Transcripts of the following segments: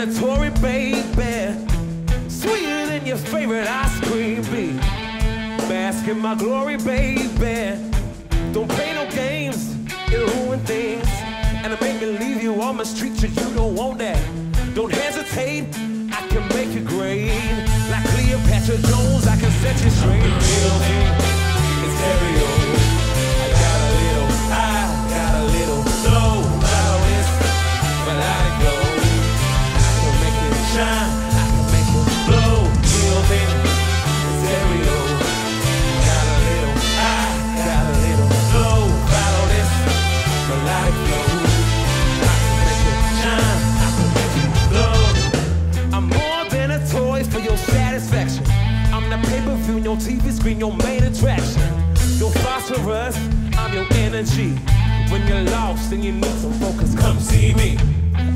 Mandatory, baby. Sweeter than your favorite ice cream be. Bask in my glory, baby. Don't play no games, it'll ruin things. And it make me leave you on my street, so you don't want your main attraction. Your phosphorus, I'm your energy. When you're lost and you need some focus, come see me.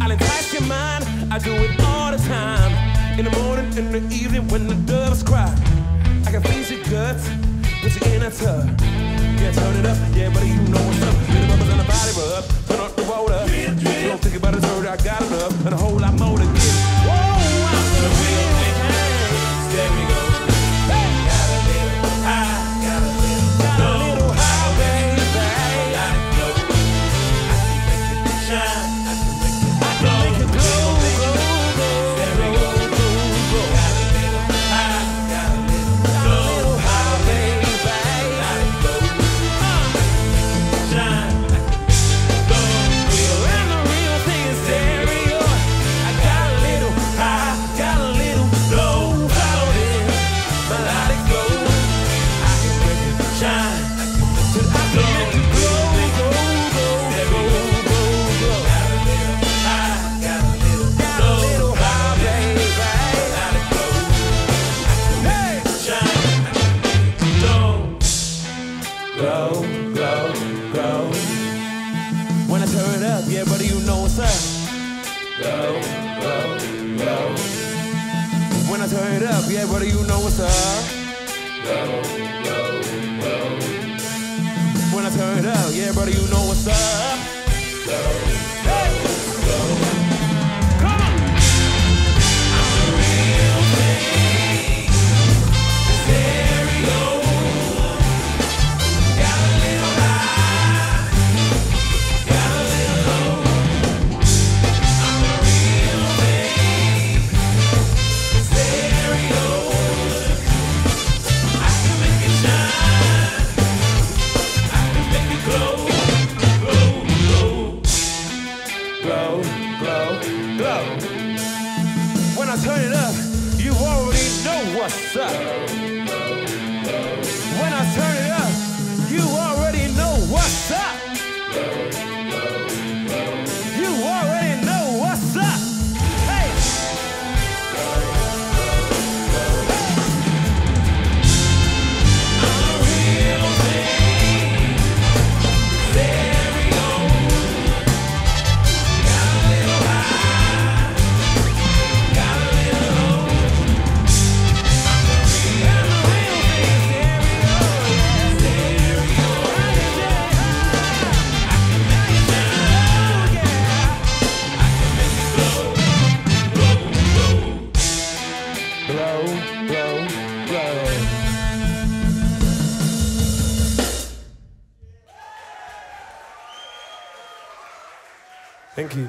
I'll entice your mind, I do it all the time. In the morning, in the evening, when the doves cry. I can feed your guts, put you in a tub. Yeah, turn it up, yeah, buddy, you know what's up. Get the rubbers and the body rub, turn up the. You don't think about it, dirty, I got enough, and a whole lot more glow, glow, glow. When I turn it up, yeah, buddy, you know what's up. Glow, glow, glow. When I turn it up, yeah, buddy, you know what's up. Glow, glow, glow. When I turn it up, yeah, buddy, you know what's up. Glow, glow, glow, glow. When I turn it up, you already know what's up. When I turn it up, you already know what's up. You already know what's up. Hey. Thank you.